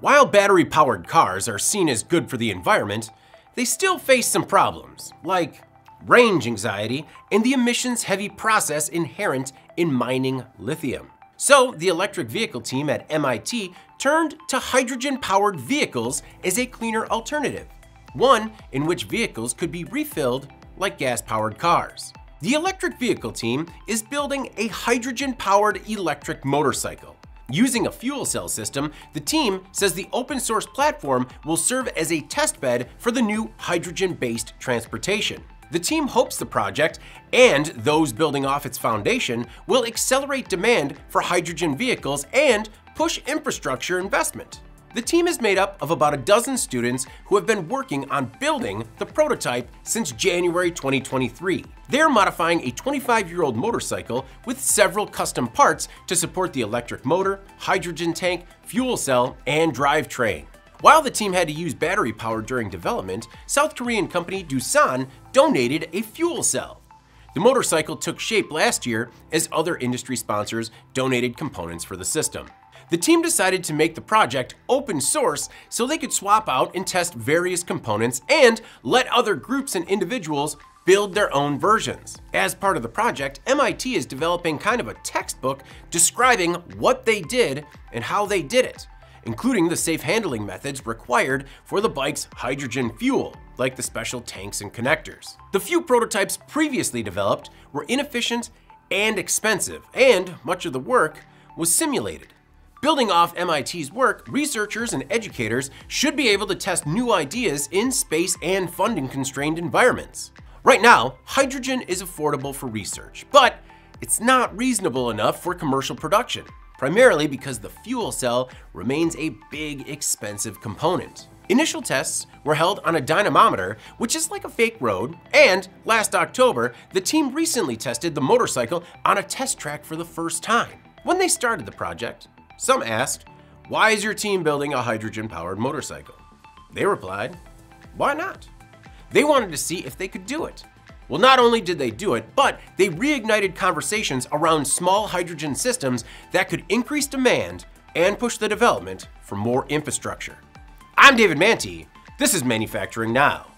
While battery-powered cars are seen as good for the environment, they still face some problems, like range anxiety and the emissions-heavy process inherent in mining lithium. So the electric vehicle team at MIT turned to hydrogen-powered vehicles as a cleaner alternative, one in which vehicles could be refilled like gas-powered cars. The electric vehicle team is building a hydrogen-powered electric motorcycle. Using a fuel cell system, the team says the open source platform will serve as a testbed for the new hydrogen-based transportation. The team hopes the project and those building off its foundation will accelerate demand for hydrogen vehicles and push infrastructure investment. The team is made up of about a dozen students who have been working on building the prototype since January 2023. They're modifying a 25-year-old motorcycle with several custom parts to support the electric motor, hydrogen tank, fuel cell, and drivetrain. While the team had to use battery power during development, South Korean company Doosan donated a fuel cell. The motorcycle took shape last year as other industry sponsors donated components for the system. The team decided to make the project open source so they could swap out and test various components and let other groups and individuals build their own versions. As part of the project, MIT is developing kind of a textbook describing what they did and how they did it including the safe handling methods required for the bike's hydrogen fuel, like the special tanks and connectors. The few prototypes previously developed were inefficient and expensive, and much of the work was simulated. Building off MIT's work, researchers and educators should be able to test new ideas in space and funding constrained environments. Right now, hydrogen is affordable for research, but it's not reasonable enough for commercial production primarily because the fuel cell remains a big, expensive component. Initial tests were held on a dynamometer, which is like a fake road, and last October, the team recently tested the motorcycle on a test track for the first time. When they started the project, some asked, why is your team building a hydrogen-powered motorcycle? They replied, why not? They wanted to see if they could do it. Well, not only did they do it, but they reignited conversations around small hydrogen systems that could increase demand and push the development for more infrastructure. I'm David Mantey. This is Manufacturing Now.